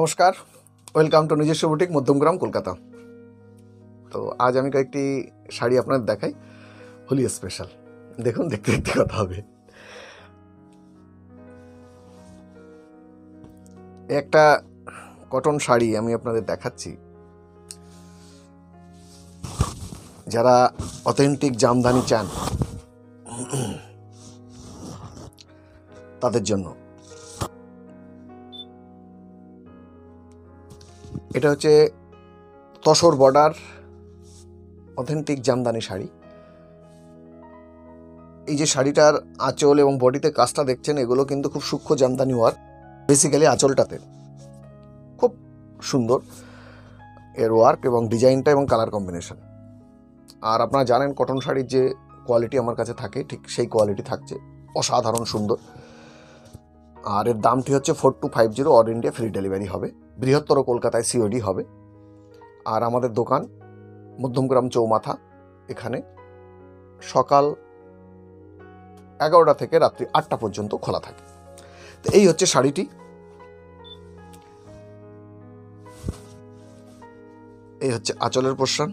নমস্কার welcome to নিজস্ব boutique Madhyamgram, Kolkata. তো আজ আমি কয়েকটি শাড়ি আপনাদের দেখাই, হোলি স্পেশাল দেখুন, দেখতে দেখতে কথা হবে। একটা কটন শাড়ি আমি আপনাদের দেখাচ্ছি। যারা অথেন্টিক জামদানি চান, তাদের জন্য। এটা হচ্ছে তসর বর্ডার, অথেন্টিক জামদানি শাড়ি। এই যে শাড়িটার আঁচল এবং বডিতে কাজটা দেখছেন, এগুলো কিন্তু খুব সূক্ষ্ম জামদানি ওয়ার্ক। বেসিক্যালি আঁচলটাতে। খুব সুন্দর এর ওয়ার্ক এবং ডিজাইনটা এবং কালার কম্বিনেশন। আর আপনারা জানেন কটন শাড়ির যে কোয়ালিটি আমার কাছে থাকে, ঠিক সেই কোয়ালিটি থাকছে। অসাধারণ সুন্দর। আর এর দামটি হচ্ছে four two five zero all India free delivery হবে। বৃহত্তর কলকাতায় সিওডি হবে। আর আমাদের দোকান মধ্যমগ্রাম চৌমাথা, এখানে সকাল এগারোটা থেকে রাত্রি আটটা পর্যন্ত খোলা থাকে। তো এই হচ্ছে শাড়িটি। এই হচ্ছে আঁচলের পোর্শন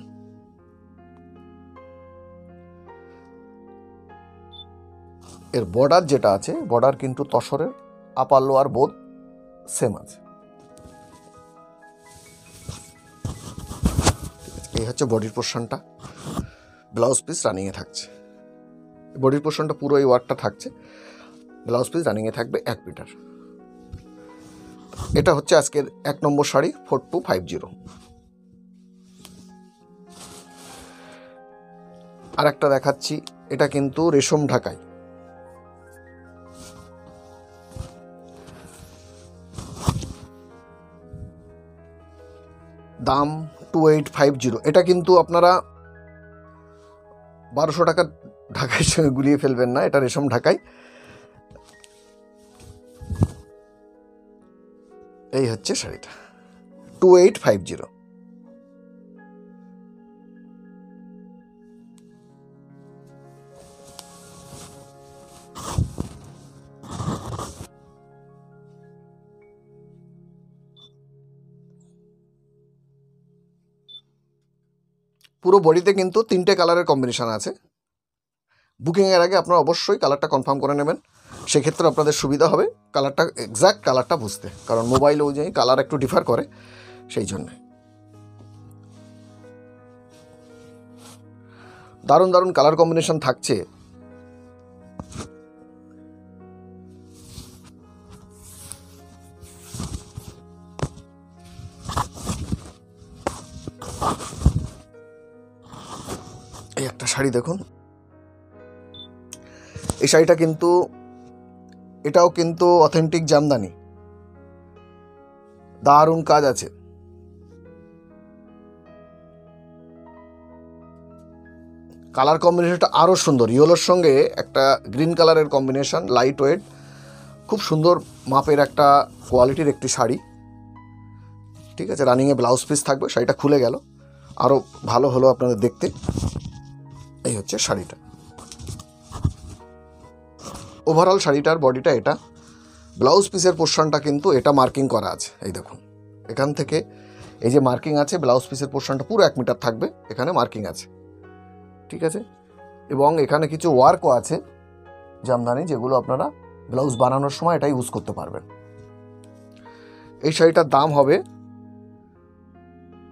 এর বর্ডার যেটা আছে বর্ডার কিন্তু তসরের আপার লোয়ার বোধ সেম আছে। হচ্ছে বডির পোর্শনটা। ব্লাউজ পিস রানিংয়ে থাকছে। বডির পোর্শনটা পুরো এই ওয়ার্কটা থাকছে। ব্লাউজ পিস রানিংয়ে থাকবে এক মিটার। এটা হচ্ছে আজকের এক নম্বর sari, four two five zero. আর একটা দেখাচ্ছি, এটা কিন্তু রেশম ঢাকাই। দাম টু এইট ফাইভ জিরো এটা কিন্তু আপনারা বারোশো টাকা ঢাকায় সঙ্গে গুলিয়ে ফেলবেন না, এটা রেশম ঢাকায়। এই হচ্ছে শাড়িটা। টু এইট ফাইভ জিরো পুরো বডিতে কিন্তু তিনটে কালারের কম্বিনেশান আছে। বুকিংয়ের আগে আপনারা অবশ্যই কালারটা কনফার্ম করে নেবেন। সেক্ষেত্রে আপনাদের সুবিধা হবে কালারটা এক্স্যাক্ট কালারটা বুঝতে। কারণ মোবাইল অনুযায়ী কালার একটু ডিফার করে সেই জন্যে। দারুণ দারুণ কালার কম্বিনেশন থাকছে। শাড়ি দেখুন। এই শাড়িটা কিন্তু, এটাও কিন্তু অথেন্টিক জামদানি। দারুণ কাজ আছে। কালার কম্বিনেশনটা আরও সুন্দর। ইয়েলোর সঙ্গে একটা গ্রিন কালারের কম্বিনেশন লাইট ওয়েট খুব সুন্দর মাপের একটা কোয়ালিটির একটি শাড়ি। ঠিক আছে রানিংয়ে ব্লাউজ পিস থাকবে, শাড়িটা খুলে গেল। আরও ভালো হলো আপনাদের দেখতে। এই হচ্ছে শাড়িটা। ওভারঅল শাড়িটার বডিটা এটা। ব্লাউজ পিসের পোর্শনটা কিন্তু এটা মার্কিং করা আছে। এই দেখুন, এখান থেকে এই যে মার্কিং আছে ব্লাউজ পিসের পোর্শনটা পুরো এক মিটার থাকবে, এখানে মার্কিং আছে। ঠিক আছে? এবং এখানে কিছু ওয়ার্কও আছে, জামদানি, যেগুলো আপনারা ব্লাউজ বানানোর সময় এটা ইউজ করতে পারবেন। এই শাড়িটার দাম হবে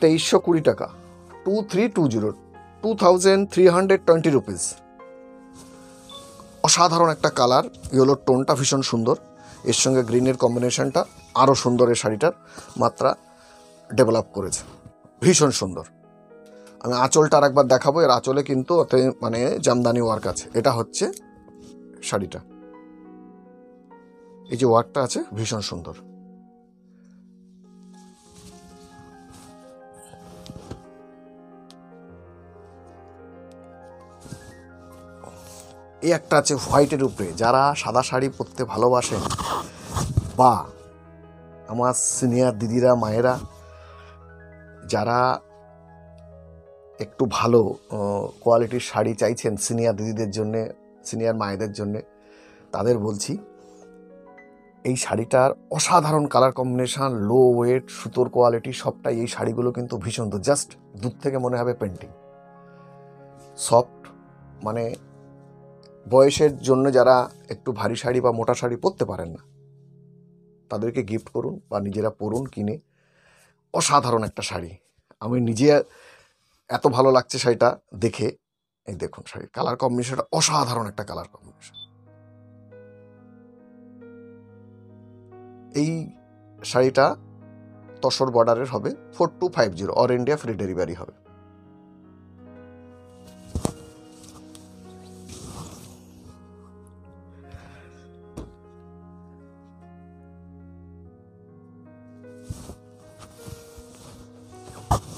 তেইশশো কুড়ি টাকা। Two three two zero two thousand three hundred twenty rupees অসাধারণ একটা কালার ইয়েলোর টোনটা ভীষণ সুন্দর। এর সঙ্গে গ্রিনের কম্বিনেশনটা আরও সুন্দর এই শাড়িটার মাত্রা ডেভেলপ করেছে। ভীষণ সুন্দর। আমি আঁচলটা আর একবার দেখাবো, এর আঁচলে কিন্তু মানে জামদানি ওয়ার্ক আছে। এটা হচ্ছে শাড়িটা। এই যে ওয়ার্কটা আছে, ভীষণ সুন্দর। এই একটা আছে হোয়াইটের উপরে। যারা সাদা শাড়ি পরতে ভালোবাসেন, বা আমার সিনিয়র দিদিরা, মায়েরা, যারা একটু ভালো কোয়ালিটির শাড়ি চাইছেন সিনিয়র দিদিদের জন্যে, সিনিয়র মায়েদের জন্যে, তাদের বলছি, এই শাড়িটার অসাধারণ কালার কম্বিনেশান লো ওয়েট সুতোর কোয়ালিটি সবটাই এই শাড়িগুলো কিন্তু ভীষণ জাস্ট দূর থেকে মনে হবে পেন্টিং সফট মানে বয়সের জন্য যারা একটু ভারী শাড়ি বা মোটা শাড়ি পরতে পারেন না, তাদেরকে গিফট করুন বা নিজেরা পরুন, কিনে। অসাধারণ একটা শাড়ি। আমি নিজে এত ভালো লাগছে শাড়িটা দেখে। এই দেখুন শাড়ি কালার কম্বিনেশনটা অসাধারণ একটা কালার কম্বিনেশন এই শাড়িটা তসর বর্ডারের হবে four two five zero all India free delivery হবে।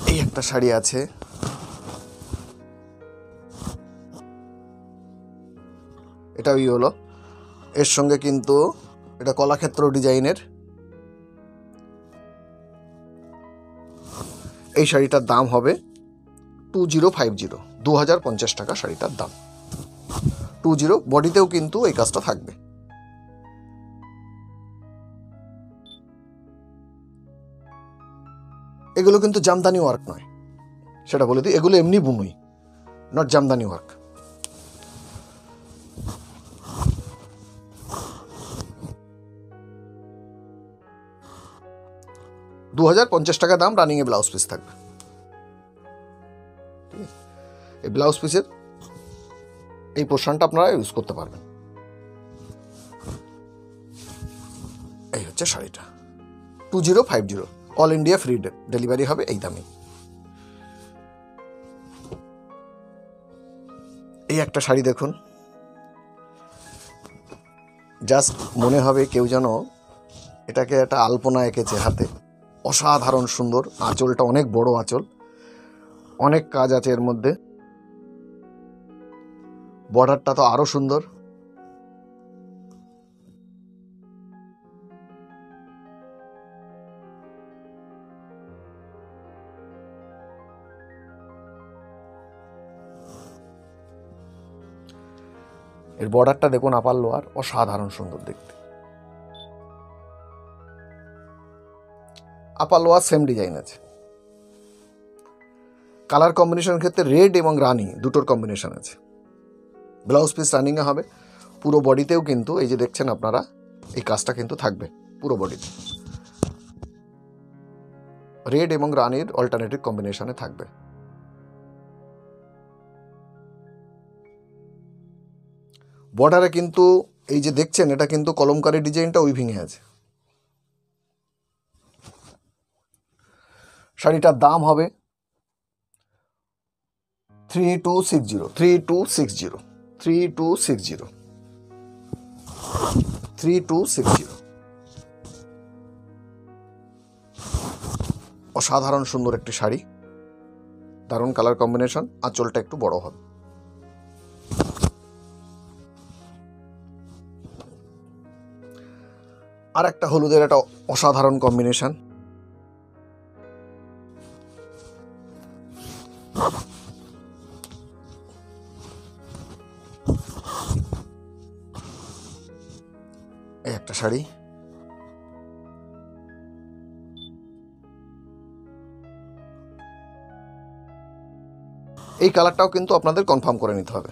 এই একটা শাড়ি আছে। এটা ওই হলো এর সঙ্গে কিন্তু এটা কলাক্ষেত্র ডিজাইনের। এই শাড়িটার দাম হবে টু জিরো ফাইভ জিরো দু হাজার পঞ্চাশ টাকা শাড়িটার দাম। টু জিরো, বডিতেও কিন্তু এই কাজটা থাকবে। এগুলো কিন্তু জামদানি ওয়ার্ক নয়। সেটা বলে দিই, এগুলো এমনি বুনুই নট জামদানি ওয়ার্ক দু হাজার পঞ্চাশ টাকা দাম রানিংয়ে ব্লাউজ পিস থাকবে। এই ব্লাউজ পিসের এই পোর্শনটা আপনারা ইউজ করতে পারবেন। এই হচ্ছে শাড়িটা। Two zero five zero all India free delivery হবে এই দামে। এই একটা শাড়ি দেখুন। জাস্ট মনে হবে কেউ যেন এটাকে একটা আলপনা এঁকেছে হাতে। অসাধারণ সুন্দর, আঁচলটা অনেক বড় আঁচল। অনেক কাজ আছে এর মধ্যে। বর্ডারটা তো আরও সুন্দর। এর বর্ডারটা দেখুন আপার লোয়ার অসাধারণ সুন্দর দেখতে। আপার লোয়ার সেম ডিজাইন আছে। কালার কম্বিনেশনের ক্ষেত্রে রেড এবং রানি দুটোর কম্বিনেশন আছে। ব্লাউজ পিস রানিংয়ে হবে। পুরো বডিতেও কিন্তু, এই যে দেখছেন আপনারা, এই কাজটা কিন্তু থাকবে পুরো বডিতে। রেড এবং রানির অল্টারনেটিভ কম্বিনেশনে থাকবে। বর্ডারে কিন্তু এই যে দেখছেন, এটা কিন্তু কলমকারি ডিজাইনটা উইভিংয়ে আছে। শাড়িটার দাম হবে three two six zero three two six zero three two six zero three two six zero অসাধারণ সুন্দর একটি শাড়ি, দারুণ কালার কম্বিনেশন আঁচলটা একটু বড় হবে। আর একটা হলুদের একটা অসাধারণ কম্বিনেশন এই একটা শাড়ি। এই কালারটাও কিন্তু আপনাদের কনফার্ম করে নিতে হবে।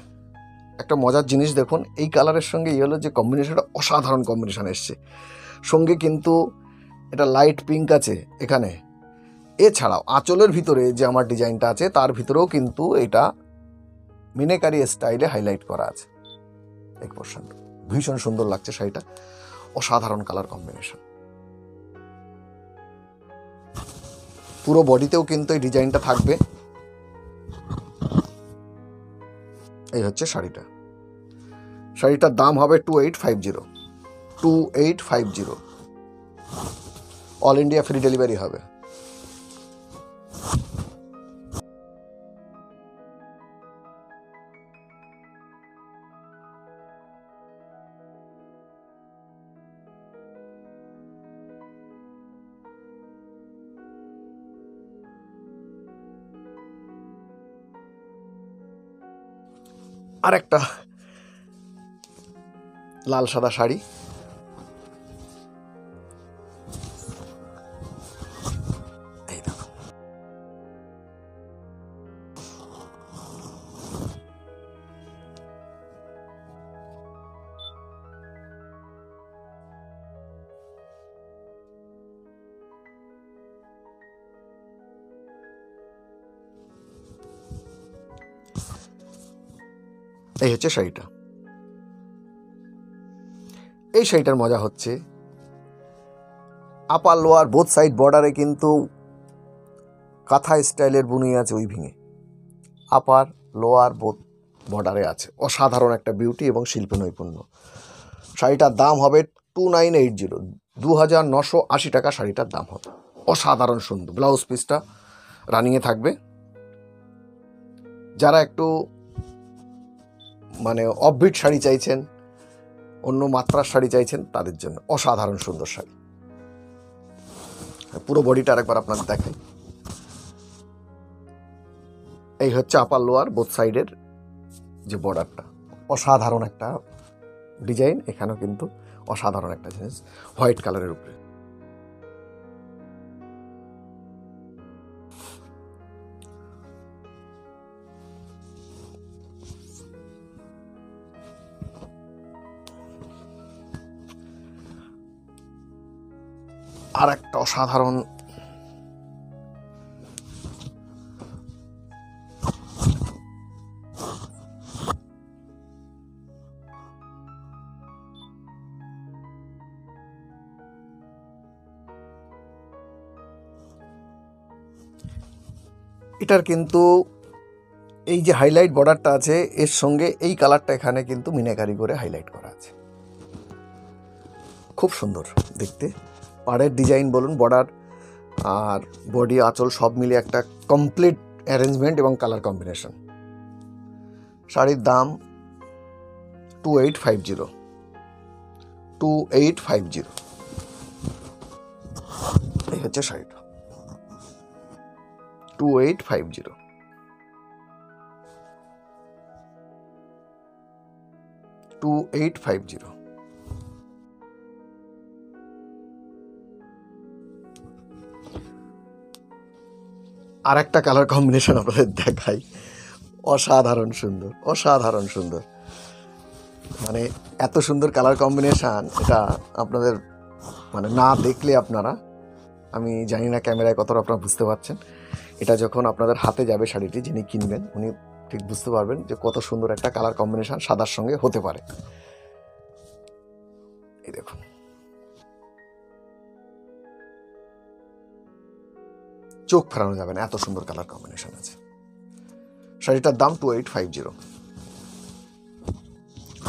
একটা মজার জিনিস দেখুন, এই কালারের সঙ্গে ইয়েলো যে কম্বিনেশনটা অসাধারণ কম্বিনেশন এসছে। সঙ্গে কিন্তু এটা লাইট পিঙ্ক আছে এখানে। এছাড়াও আঁচলের ভিতরে যে আমার ডিজাইনটা আছে, তার ভিতরেও কিন্তু এটা মিনেকারি স্টাইলে হাইলাইট করা আছে। এক পোর্শন ভীষণ সুন্দর লাগছে শাড়িটা। অসাধারণ কালার কম্বিনেশন পুরো বডিতেও কিন্তু এই ডিজাইনটা থাকবে। এই হচ্ছে শাড়িটা। শাড়িটার দাম হবে two eight five zero two eight five zero all India free delivery হবে। আর একটা লাল সাদা শাড়ি। এই হচ্ছে শাড়িটা। এই শাড়িটার মজা হচ্ছে, আপার লোয়ার বোথ সাইড বর্ডারে কিন্তু কাঁথা স্টাইলের বুনি আছে ওই ভেঙে আপার লোয়ার বোথ বর্ডারে আছে। অসাধারণ একটা বিউটি এবং শিল্প নৈপুণ্য শাড়িটার দাম হবে টু নাইন এইট জিরো দু হাজার নশো আশি টাকা শাড়িটার দাম হবে। অসাধারণ সুন্দর। ব্লাউজ পিসটা রানিংয়ে থাকবে। যারা একটু মানে অফবিট শাড়ি চাইছেন, অন্য মাত্রার শাড়ি চাইছেন, তাদের জন্য অসাধারণ সুন্দর শাড়ি। পুরো বডিটা আরেকবার আপনাদের দেখাই। এই হচ্ছে আপার লোয়ার বোথ সাইডের যে বর্ডারটা অসাধারণ একটা ডিজাইন, এখানেও কিন্তু অসাধারণ একটা জিনিস, হোয়াইট কালারের উপরে। আর একটা অসাধারণ এটার কিন্তু এই যে হাইলাইট বর্ডারটা আছে, এর সঙ্গে এই কালারটা এখানে কিন্তু মিনাকারি করে হাইলাইট করা আছে। খুব সুন্দর দেখতে। পাড়ের ডিজাইন বলুন বর্ডার আর বডি আঁচল সব মিলিয়ে একটা কমপ্লিট অ্যারেঞ্জমেন্ট এবং কালার কম্বিনেশন শাড়ির দাম two eight five zero two eight five zero এই হচ্ছে শাড়িটা। Two eight five zero two eight five zero আর একটা কালার কম্বিনেশন আপনাদের দেখাই। অসাধারণ সুন্দর অসাধারণ সুন্দর। মানে এত সুন্দর কালার কম্বিনেশান এটা আপনাদের মানে না দেখলে আপনারা, আমি জানি না ক্যামেরায় কতটা আপনারা বুঝতে পারছেন। এটা যখন আপনাদের হাতে যাবে শাড়িটি, যিনি কিনবেন, উনি ঠিক বুঝতে পারবেন যে কত সুন্দর একটা কালার কম্বিনেশান সাদার সঙ্গে হতে পারে। চোখ ফেরানো যাবে না, এত সুন্দর কালার কম্বিনেশন আছে। শাড়িটার দাম two eight five zero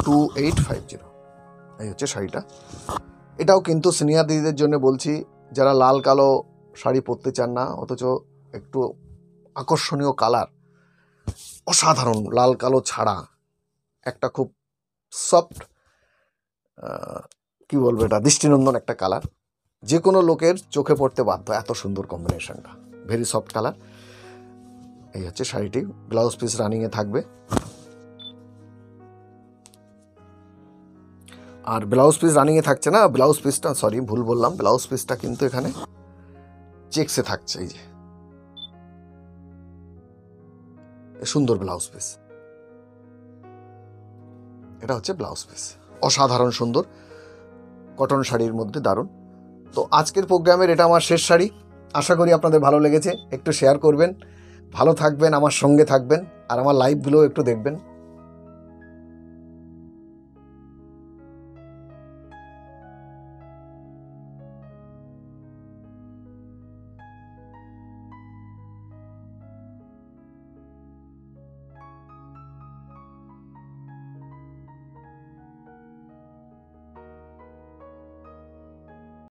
two eight five zero এই হচ্ছে শাড়িটা। এটাও কিন্তু সিনিয়র দিদিদের জন্য বলছি, যারা লাল, কালো শাড়ি পরতে চান না, অথচ একটু আকর্ষণীয় কালার, অসাধারণ লাল, কালো ছাড়া, একটা খুব সফট কি বলব এটা, দৃষ্টিনন্দন একটা কালার। যে কোনো লোকের চোখে পড়তে বাধ্য, এত সুন্দর কম্বিনেশনটা ভেরি সফট কালার এই হচ্ছে শাড়িটি ব্লাউজ পিস রানিংয়ে থাকবে। আর ব্লাউজ পিস রানিংয়ে থাকছে না ব্লাউজ পিসটা সরি ভুল বললাম ব্লাউজ পিসটা কিন্তু এখানে চেকসে থাকছে, এই যে। সুন্দর ব্লাউজ পিস এটা হচ্ছে ব্লাউজ পিস অসাধারণ সুন্দর। কটন শাড়ির মধ্যে দারুণ। তো আজকের প্রোগ্রামের এটা আমার শেষ শাড়ি। আশা করি আপনাদের ভালো লেগেছে। একটু শেয়ার করবেন। ভালো থাকবেন, আমার সঙ্গে থাকবেন, আর আমার লাইভগুলোও একটু দেখবেন।